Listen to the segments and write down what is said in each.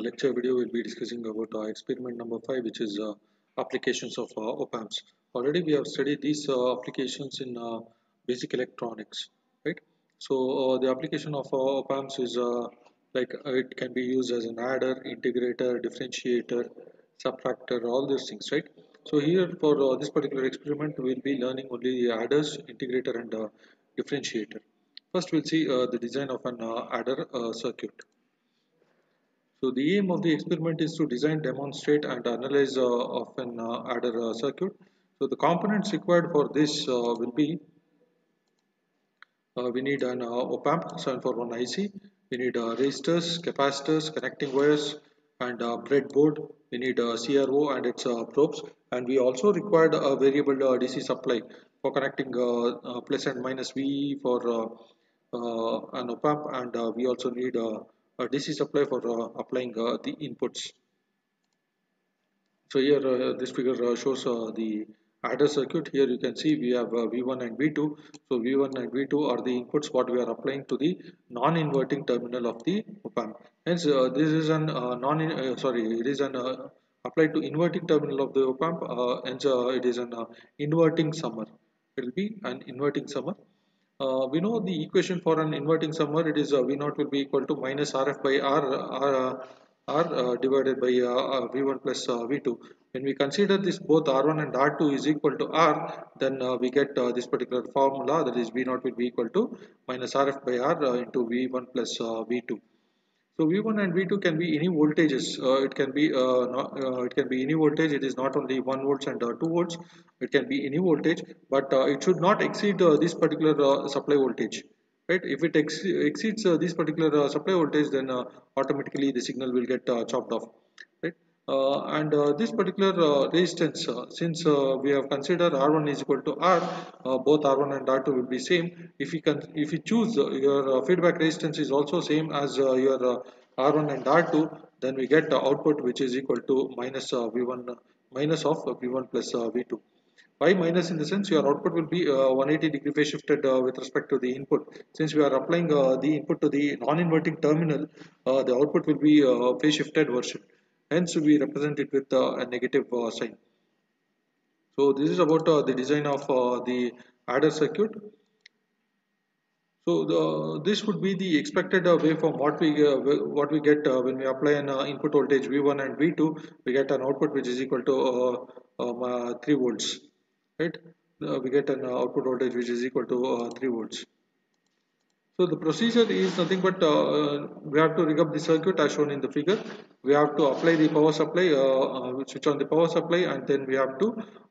lecture video we'll be discussing about uh, experiment number 5 which is uh, applications of uh, op-amps. Already we have studied these uh, applications in uh, basic electronics right. So uh, the application of uh, op-amps is uh, like uh, it can be used as an adder, integrator, differentiator, subtractor all these things right. So here for uh, this particular experiment we'll be learning only the adders, integrator and uh, differentiator. First we'll see uh, the design of an uh, adder uh, circuit. So the aim of the experiment is to design, demonstrate and analyze uh, of an uh, adder uh, circuit. So the components required for this uh, will be uh, we need an uh, op-amp 741 IC, we need uh, resistors, capacitors, connecting wires and uh, breadboard, we need a CRO and its probes. And we also required a variable DC supply for connecting plus and minus V for an op-amp and we also need a DC supply for uh, applying uh, the inputs. So here uh, this figure uh, shows uh, the adder circuit. Here you can see we have uh, V1 and V2. So V1 and V2 are the inputs what we are applying to the non-inverting terminal of the op-amp. Hence uh, this is an uh, non uh, sorry it is an uh, applied to inverting terminal of the op-amp. Uh, hence uh, it is an uh, inverting summer. It will be an inverting summer. Uh, we know the equation for an inverting summer it is uh, V0 will be equal to minus RF by R, R, R uh, divided by uh, V1 plus V2 when we consider this both R1 and R2 is equal to R then uh, we get uh, this particular formula that is V0 will be equal to minus RF by R uh, into V1 plus V2 so V1 and V2 can be any voltages. Uh, it can be uh, not, uh, it can be any voltage. It is not only one volts and uh, two volts. It can be any voltage, but uh, it should not exceed uh, this particular supply voltage. Right? If it ex exceeds this particular supply voltage, then automatically the signal will get chopped off. Uh, and uh, this particular uh, resistance since we have considered R1 is equal to R both R1 and R2 will be same. If you can if you choose your feedback resistance is also same as your R1 and R2 then we get the output which is equal to minus V1 minus of V1 plus V2 why minus in the sense your output will be uh, 180 degree phase shifted uh, with respect to the input. Since we are applying uh, the input to the non-inverting terminal the output will be phase shifted version hence we represent it with uh, a negative uh, sign. So this is about uh, the design of the adder circuit. So the, this would be the expected uh, waveform what we uh, what we get uh, when we apply an input voltage V1 and V2 we get an output which is equal to um, 3 volts right? We get an output voltage which is equal to 3 volts so the procedure is nothing but uh, we have to rig up the circuit as shown in the figure. We have to apply the power supply, uh, uh switch on the power supply and then we have to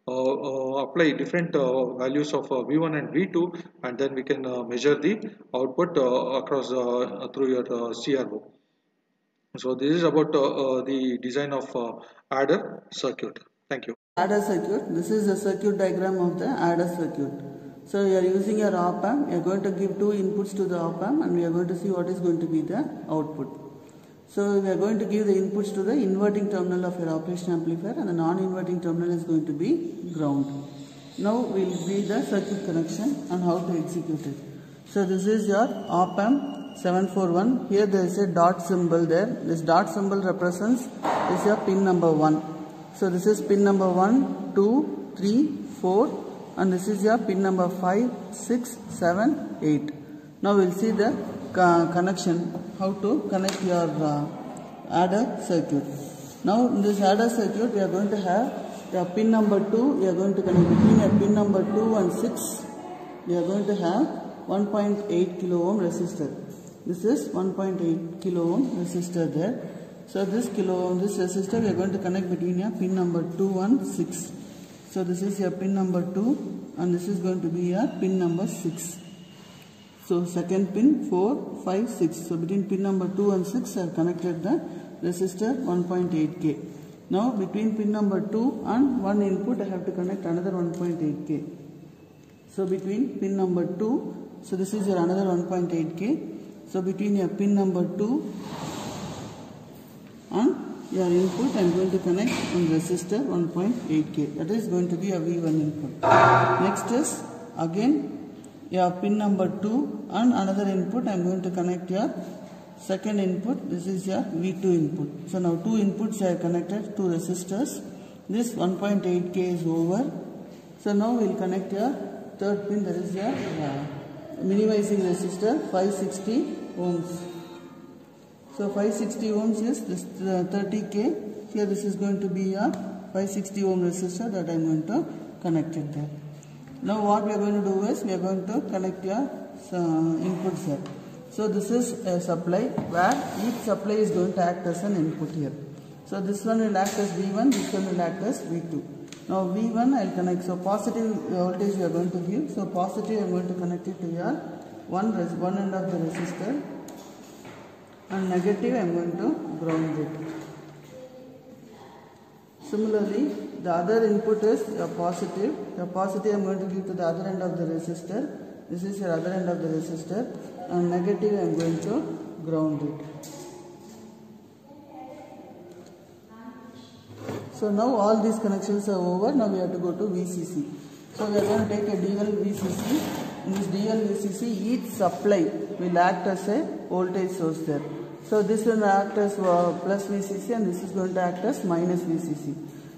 uh, uh apply different uh, values of V1 and V2 and then we can measure the output across through your CRO. So this is about the design of adder circuit. Thank you. Adder circuit. This is the circuit diagram of the adder circuit. So you are using your op amp, you are going to give two inputs to the op amp and we are going to see what is going to be the output. So we are going to give the inputs to the inverting terminal of your operation amplifier and the non-inverting terminal is going to be ground. Now we will see the circuit connection and how to execute it. So this is your op amp 741. Here there is a dot symbol there. This dot symbol represents is your pin number 1. So this is pin number 1, 2, 3, 4, and this is your pin number 5, 6, 7, 8. Now we will see the connection, how to connect your uh, adder circuit. Now in this adder circuit we are going to have the pin number 2, we are going to connect between a pin number 2 and 6, we are going to have 1.8 kilo ohm resistor. This is 1.8 kilo ohm resistor there. So this kilo ohm, this resistor we are going to connect between a pin number 2 and 6. So this is your pin number 2 and this is going to be your pin number 6. So second pin 4, 5, 6. So between pin number 2 and 6 I have connected the resistor 1.8k. Now between pin number 2 and one input I have to connect another 1.8k. So between pin number 2, so this is your another 1.8k. So between your pin number 2 and your input I am going to connect on resistor 1.8k that is going to be a V1 input. Next is again your pin number 2 and another input I am going to connect your second input this is your V2 input. So now two inputs are connected, two resistors. This 1.8k is over. So now we'll connect your third pin that is your uh, minimizing resistor 560 ohms. So 560 ohms is this uh, 30k. Here this is going to be a 560 ohm resistor that I am going to connect it there. Now what we are going to do is we are going to connect your uh, inputs here. So this is a supply where each supply is going to act as an input here. So this one will act as V1, this one will act as V2. Now V1 I will connect. So positive voltage we are going to give. So positive I am going to connect it to your one, one end of the resistor and negative I am going to ground it. Similarly, the other input is your positive. Your positive I am going to give to the other end of the resistor. This is your other end of the resistor and negative I am going to ground it. So now all these connections are over. Now we have to go to VCC. So we are going to take a dual VCC. In this dual VCC, each supply will act as a voltage source there. So this will act as plus VCC and this is going to act as minus VCC.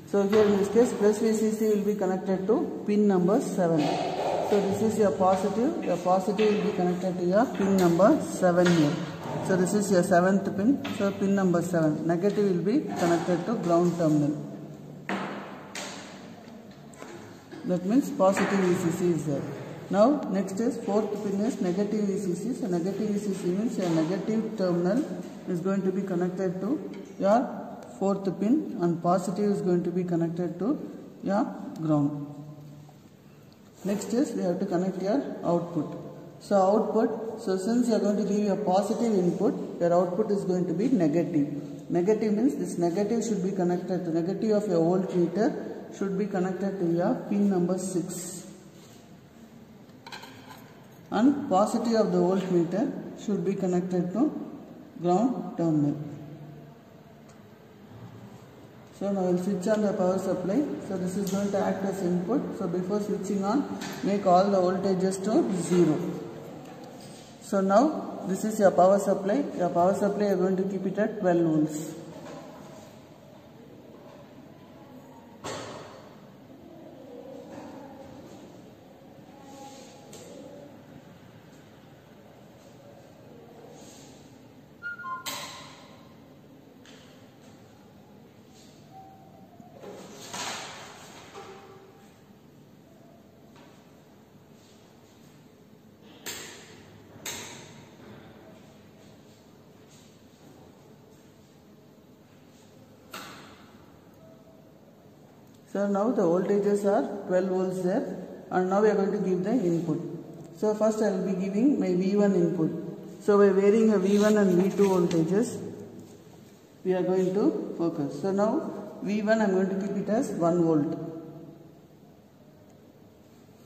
So here in this case, plus VCC will be connected to pin number 7. So this is your positive. Your positive will be connected to your pin number 7 here. So this is your seventh pin. So pin number 7. Negative will be connected to ground terminal. That means positive VCC is there. Now next is fourth pin is negative VCC. So negative VCC means your negative terminal is going to be connected to your fourth pin and positive is going to be connected to your ground. Next is we have to connect your output. So output, so since you are going to give a positive input, your output is going to be negative. Negative means this negative should be connected to negative of your voltmeter should be connected to your pin number 6 and positive of the voltmeter should be connected to ground terminal. So now I will switch on the power supply. So this is going to act as input. So before switching on, make all the voltages to 0. So now this is your power supply. Your power supply you are going to keep it at 12 volts. So now the voltages are 12 volts there and now we are going to give the input. So first I will be giving my V1 input. So by varying a V1 and V2 voltages, we are going to focus. So now V1 I am going to keep it as 1 volt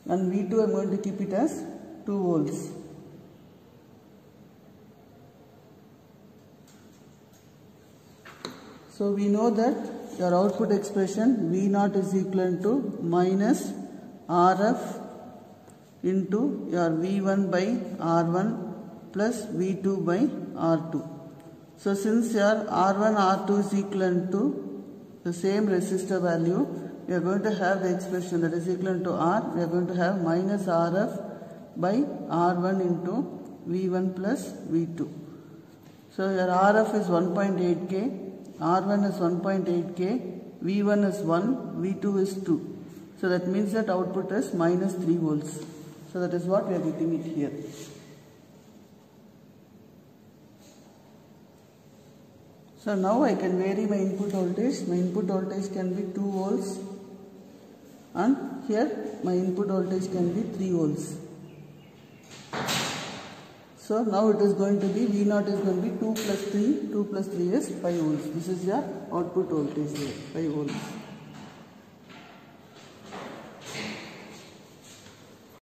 and V2 I am going to keep it as 2 volts. So we know that your output expression V naught is equal to minus RF into your V1 by R1 plus V2 by R2. So since your R1 R2 is equal to the same resistor value, we are going to have the expression that is equal to R. We are going to have minus RF by R1 into V1 plus V2. So your RF is 1.8K R1 is 1.8K, V1 is 1, V2 is 2. So that means that output is minus 3 volts. So that is what we are getting it here. So now I can vary my input voltage. My input voltage can be 2 volts and here my input voltage can be 3 volts. So now it is going to be V naught is going to be 2 plus 3, 2 plus 3 is 5 volts. This is your output voltage here, 5 volts.